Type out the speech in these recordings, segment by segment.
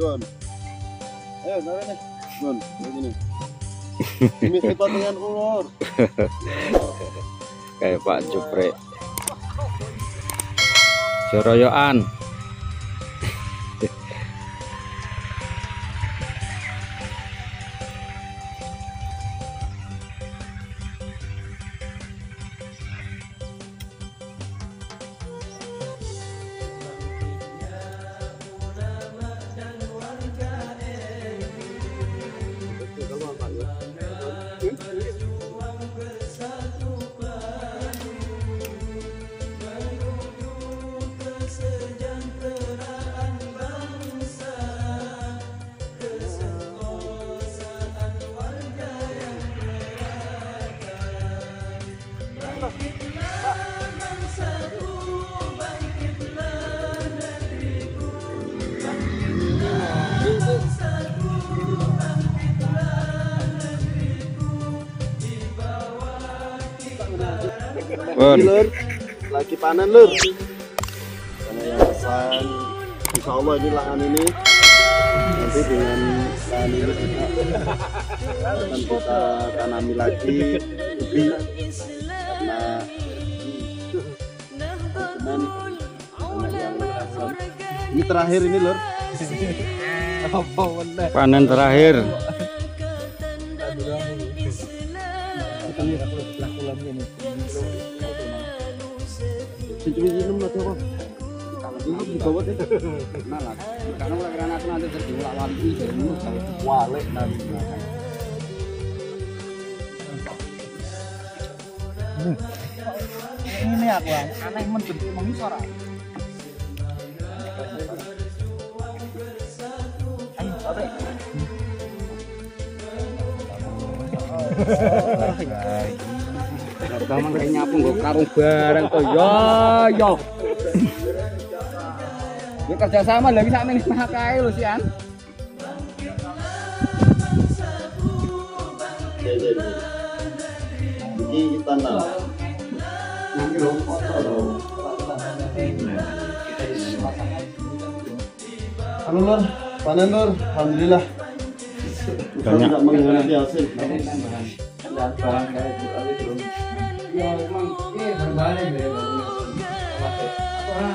Gun. Ayo, taruh nih. Gun, kayak gini. Ini hebat dengan ulur. kayak Pak Jupre Joroyoan Lagi, lur. Lagi panen lur. Karena yang pesan, insya Allah ini lahan ini nanti dengan lahan ini kita akan kita tanami lagi ubi Ini terakhir ini lur. panen terakhir apa? Ini. Nah aku jadi jadi aneh menbentuk mengisor Gampang kayak nyapu nggak karung barang tuh, yo yo. Ini kerja sama lagi sama ini pakai lu sih an. Ya, ya, ya. Halo lor, panen lor, alhamdulillah. Kita Banyak. tidak mengkhianati hasil. Ya emang ini berbalik deh. Orang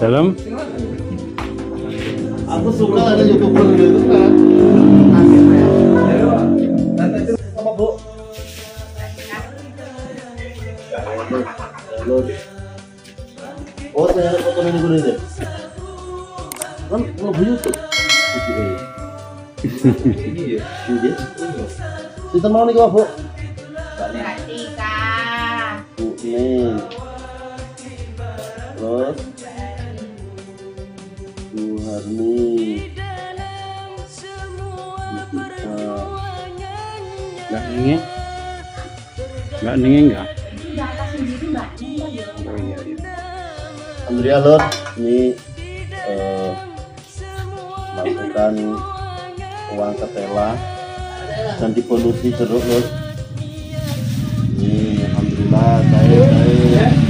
dalam Aku suka ada youtuber gitu kan. Bu? Oh, saya foto ini dulu deh. Kan mau. Bu nih. Terus. Bu Harni. Kita. nggak ningi nggak ningi nggak oh iya iya Alhamdulillah Lur, ini eh, melakukan uang ketela dan dipolusi jeruk Lur. Ini 来来来。